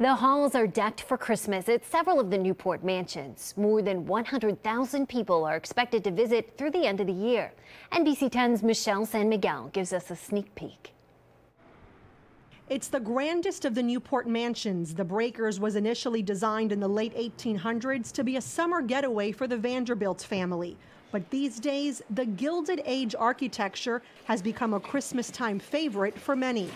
The halls are decked for Christmas at several of the Newport mansions. More than 100,000 people are expected to visit through the end of the year. NBC 10's Michelle San Miguel gives us a sneak peek. It's the grandest of the Newport mansions. The Breakers was initially designed in the late 1800s to be a summer getaway for the Vanderbilt family. But these days, the Gilded Age architecture has become a Christmas time favorite for many.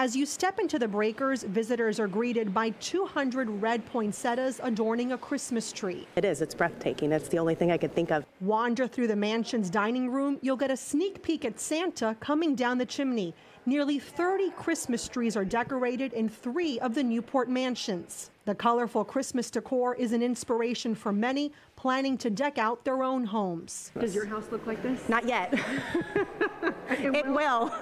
As you step into the breakers, visitors are greeted by 200 red poinsettias adorning a Christmas tree. It is, it's breathtaking. That's the only thing I could think of. Wander through the mansion's dining room, you'll get a sneak peek at Santa coming down the chimney. Nearly 30 Christmas trees are decorated in three of the Newport mansions. The colorful Christmas decor is an inspiration for many planning to deck out their own homes. Does your house look like this? Not yet. it, it will.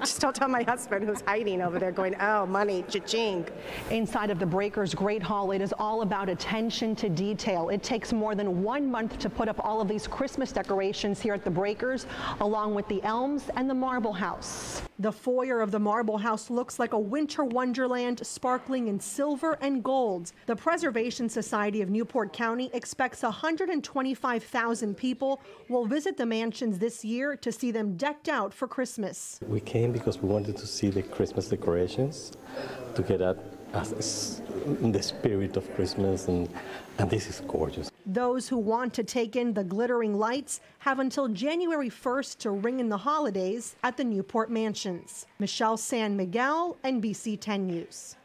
Just don't tell my husband who's hiding over there going, oh, money, cha-ching. Inside of the Breakers Great Hall, it is all about attention to detail. It takes more than one month to put up all of these Christmas decorations here at the Breakers, along with the elms and the Marble House. The foyer of the Marble House looks like a winter wonderland sparkling in silver and gold. The Preservation Society of Newport County expects 125,000 people will visit the mansions this year to see them decked out for Christmas. We came because we wanted to see the Christmas decorations to get at the spirit of Christmas, and, and this is gorgeous. Those who want to take in the glittering lights have until January 1st to ring in the holidays at the Newport Mansions. Michelle San Miguel, NBC 10 News.